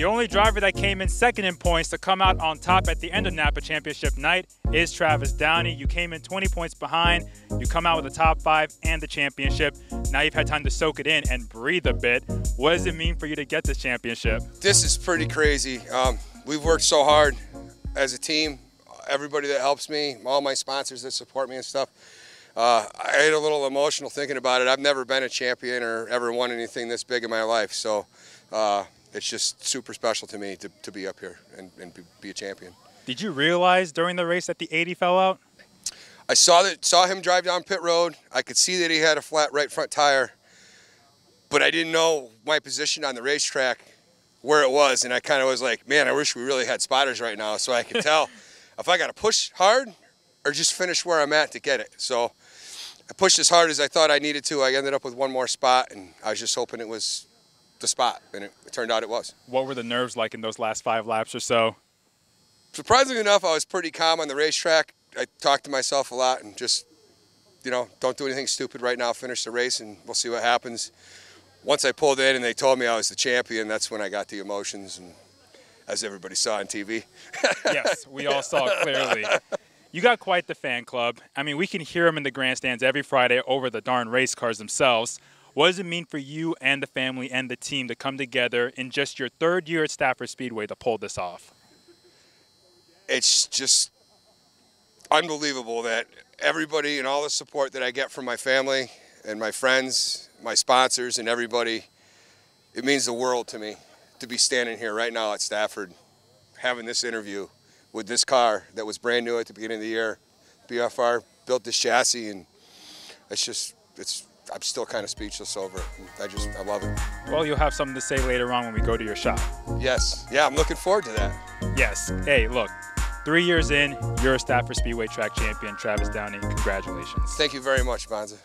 The only driver that came in second in points to come out on top at the end of Napa Championship night is Travis Downey. You came in 20 points behind. You come out with the top five and the championship. Now you've had time to soak it in and breathe a bit. What does it mean for you to get this championship? This is pretty crazy. Um, we've worked so hard as a team. Everybody that helps me, all my sponsors that support me and stuff. Uh, I get a little emotional thinking about it. I've never been a champion or ever won anything this big in my life. So uh, it's just super special to me to, to be up here and, and be a champion. Did you realize during the race that the 80 fell out? I saw that saw him drive down pit road. I could see that he had a flat right front tire, but I didn't know my position on the racetrack where it was, and I kind of was like, man, I wish we really had spotters right now so I could tell if I got to push hard or just finish where I'm at to get it. So I pushed as hard as I thought I needed to. I ended up with one more spot, and I was just hoping it was the spot, and it, it turned out it was. What were the nerves like in those last five laps or so? Surprisingly enough, I was pretty calm on the racetrack. I talked to myself a lot and just, you know, don't do anything stupid right now. Finish the race, and we'll see what happens. Once I pulled in and they told me I was the champion, that's when I got the emotions, and as everybody saw on TV. yes, we all saw it clearly. You got quite the fan club. I mean, we can hear them in the grandstands every Friday over the darn race cars themselves. What does it mean for you and the family and the team to come together in just your third year at Stafford Speedway to pull this off? It's just unbelievable that everybody and all the support that I get from my family and my friends, my sponsors, and everybody, it means the world to me to be standing here right now at Stafford having this interview with this car that was brand new at the beginning of the year. BFR built this chassis, and it's just, it's I'm still kind of speechless over it. I just, I love it. Well, you'll have something to say later on when we go to your shop. Yes. Yeah, I'm looking forward to that. Yes. Hey, look, three years in, you're a Stafford Speedway track champion, Travis Downey. Congratulations. Thank you very much, Bonza.